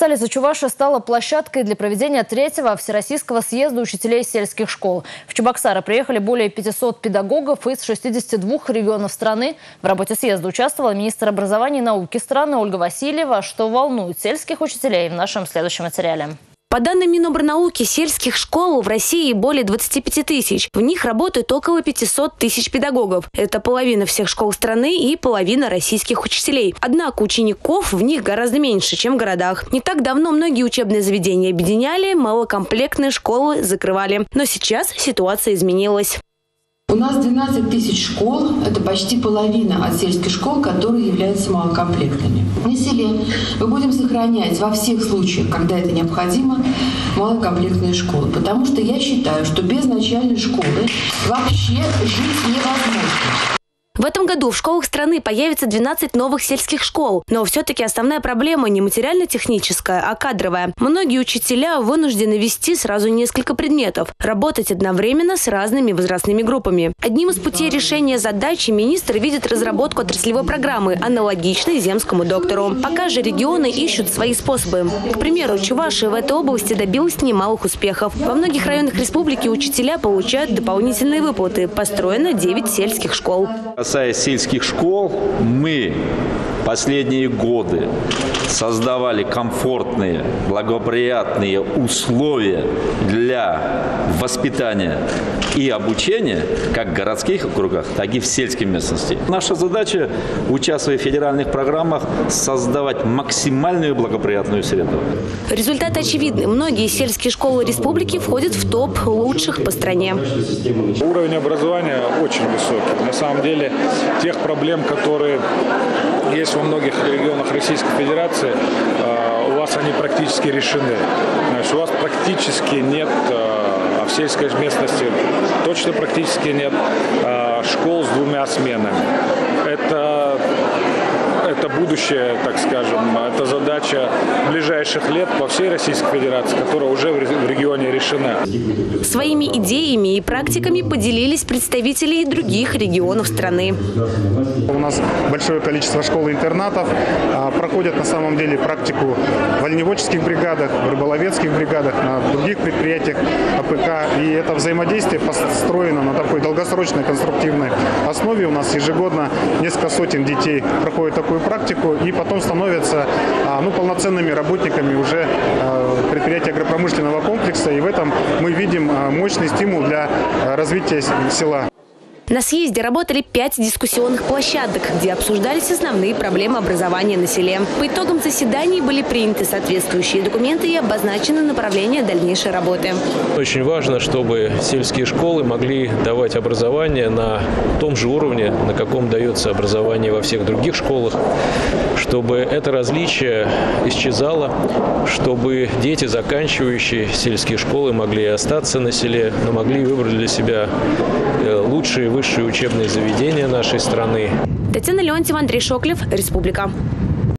Столица Чувашия стала площадкой для проведения третьего Всероссийского съезда учителей сельских школ. В Чебоксары приехали более 500 педагогов из 62 регионов страны. В работе съезда участвовала министр образования и науки страны Ольга Васильева. Что волнует сельских учителей в нашем следующем материале. По данным Минобрнауки, сельских школ в России более 25 тысяч. В них работают около 500 тысяч педагогов. Это половина всех школ страны и половина российских учителей. Однако учеников в них гораздо меньше, чем в городах. Не так давно многие учебные заведения объединяли, малокомплектные школы закрывали. Но сейчас ситуация изменилась. У нас 12 тысяч школ, это почти половина от сельских школ, которые являются малокомплектными. На селе мы будем сохранять во всех случаях, когда это необходимо, малокомплектные школы. Потому что я считаю, что без начальной школы вообще жить невозможно. В этом году в школах страны появится 12 новых сельских школ. Но все-таки основная проблема не материально-техническая, а кадровая. Многие учителя вынуждены вести сразу несколько предметов, работать одновременно с разными возрастными группами. Одним из путей решения задачи министр видит разработку отраслевой программы, аналогичной земскому доктору. Пока же регионы ищут свои способы. К примеру, Чувашия в этой области добилась немалых успехов. Во многих районах республики учителя получают дополнительные выплаты. Построено 9 сельских школ касаясь сельских школ, мы последние годы создавали комфортные, благоприятные условия для воспитания и обучения как в городских округах, так и в сельской местности. Наша задача, участвуя в федеральных программах, создавать максимальную благоприятную среду. Результаты очевидны. Многие сельские школы республики входят в топ лучших по стране. Уровень образования очень высокий. На самом деле, тех проблем, которые есть во многих регионах Российской Федерации, а, у вас они практически решены. Значит, у вас практически нет а, а в сельской местности точно практически нет школ с двумя сменами. Будущее, так скажем, это задача ближайших лет по всей Российской Федерации, которая уже в регионе решена. Своими идеями и практиками поделились представители и других регионов страны. У нас большое количество школ и интернатов. А, проходят на самом деле практику в оленеводческих бригадах, в рыболовецких бригадах, на других предприятиях АПК. И это взаимодействие построено долгосрочной конструктивной основе. У нас ежегодно несколько сотен детей проходят такую практику и потом становятся а, ну, полноценными работниками уже а, предприятия агропромышленного комплекса. И в этом мы видим а, мощный стимул для развития села. На съезде работали пять дискуссионных площадок, где обсуждались основные проблемы образования на селе. По итогам заседаний были приняты соответствующие документы и обозначены направления дальнейшей работы. Очень важно, чтобы сельские школы могли давать образование на том же уровне, на каком дается образование во всех других школах, чтобы это различие исчезало, чтобы дети, заканчивающие сельские школы, могли остаться на селе, но могли выбрать для себя э, лучшие высшие учебные заведения нашей страны. Татьяна Леонтьева, Андрей Шоклев, Республика.